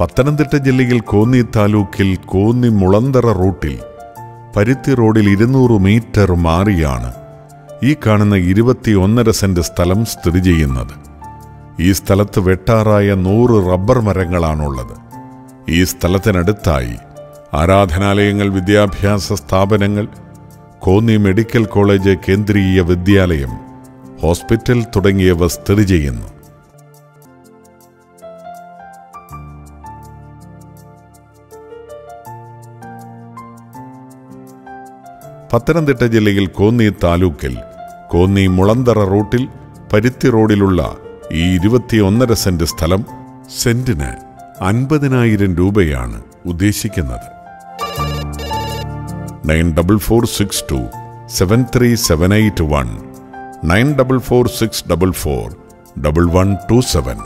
പത്തനംതിട്ട ജില്ലയിൽ കോന്നി താലൂക്കിൽ കോന്നി മുളന്തറ റൂട്ടിൽ പരുത്തി റോഡിൽ ഇരുന്നൂറ് മീറ്റർ മാറിയാണ് ഈ കാണുന്ന ഇരുപത്തിയൊന്നര സെന്റ് സ്ഥലം സ്ഥിതി ചെയ്യുന്നത്. ഈ സ്ഥലത്ത് വെട്ടാറായ നൂറ് റബ്ബർ മരങ്ങളാണുള്ളത്. ഈ സ്ഥലത്തിനടുത്തായി ആരാധനാലയങ്ങൾ വിദ്യാഭ്യാസ സ്ഥാപനങ്ങൾ കോന്നി മെഡിക്കൽ കോളേജ് കേന്ദ്രീയ വിദ്യാലയം ഹോസ്പിറ്റൽ തുടങ്ങിയവ സ്ഥിതി ചെയ്യുന്നു. പത്തനംതിട്ട ജില്ലയിൽ കോന്നി താലൂക്കിൽ കോന്നി മുളന്തറ റൂട്ടിൽ പരുത്തി റോഡിലുള്ള ഈ ഇരുപത്തിയൊന്നര സെന്റ് സ്ഥലം സെന്റിന് അൻപതിനായിരം രൂപയാണ് ഉദ്ദേശിക്കുന്നത്. Nine double four six two seven three seven eight one nine double four six double four double one two seven.